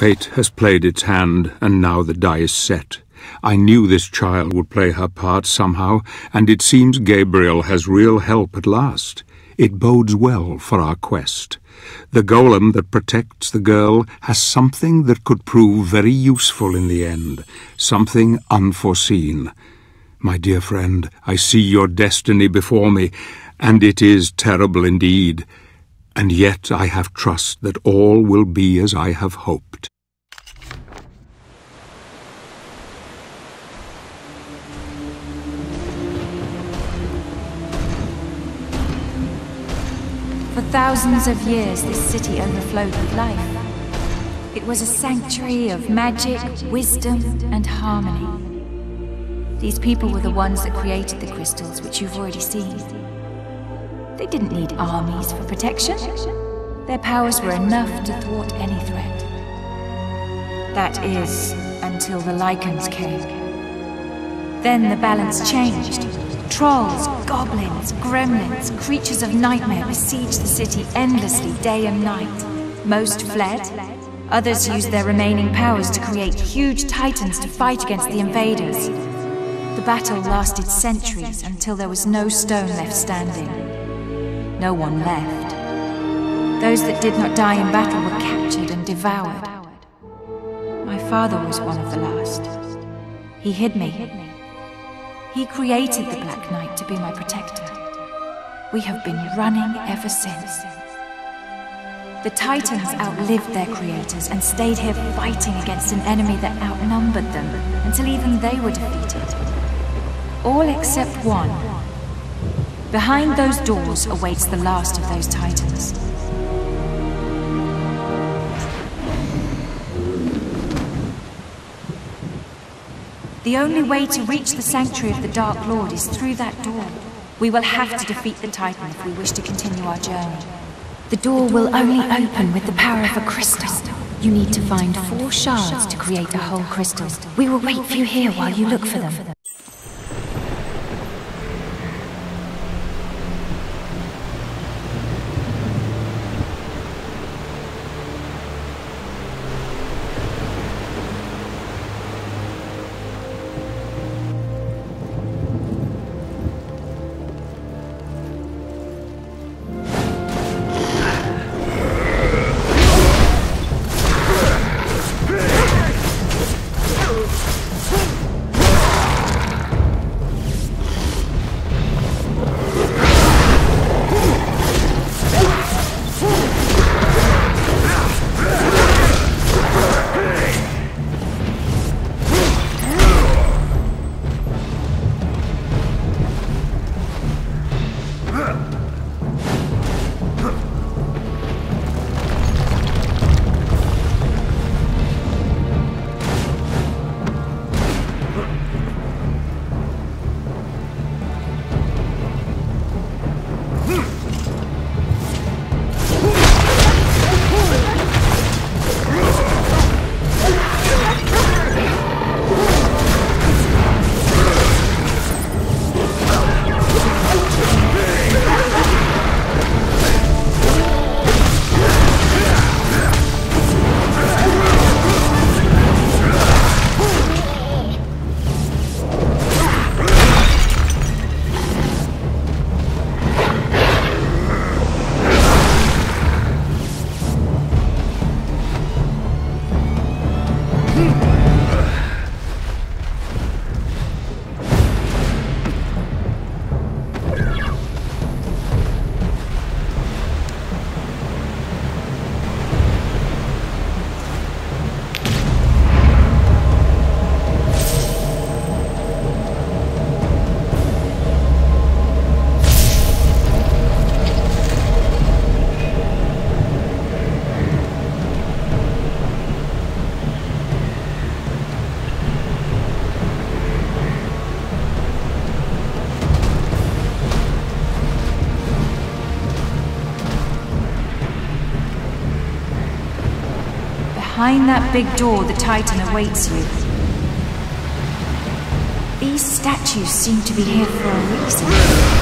Fate has played its hand, and now the die is set. I knew this child would play her part somehow, and it seems Gabriel has real help at last. It bodes well for our quest. The golem that protects the girl has something that could prove very useful in the end, something unforeseen. My dear friend, I see your destiny before me, and it is terrible indeed. And yet I have trust that all will be as I have hoped. For thousands of years, this city overflowed with life. It was a sanctuary of magic, wisdom, and harmony. These people were the ones that created the crystals, which you've already seen. They didn't need armies for protection. Their powers were enough to thwart any threat. That is, until the Lycans came. Then the balance changed. Trolls, goblins, gremlins, creatures of nightmare besieged the city endlessly day and night. Most fled. Others used their remaining powers to create huge titans to fight against the invaders. The battle lasted centuries until there was no stone left standing. No one left. Those that did not die in battle were captured and devoured. My father was one of the last. He hid me. He created the Black Knight to be my protector. We have been running ever since. The Titans outlived their creators and stayed here fighting against an enemy that outnumbered them until even they were defeated. All except one. Behind those doors awaits the last of those Titans. The only way to reach the Sanctuary of the Dark Lord is through that door. We will have to defeat the Titan if we wish to continue our journey. The door will only open with the power of a crystal. You need to find four shards to create a whole crystal. We will wait for you here while you look for them. Behind that big door, the Titan awaits you. These statues seem to be here for a reason.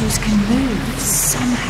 Statues can move somehow.